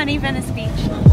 sunny Venice Beach.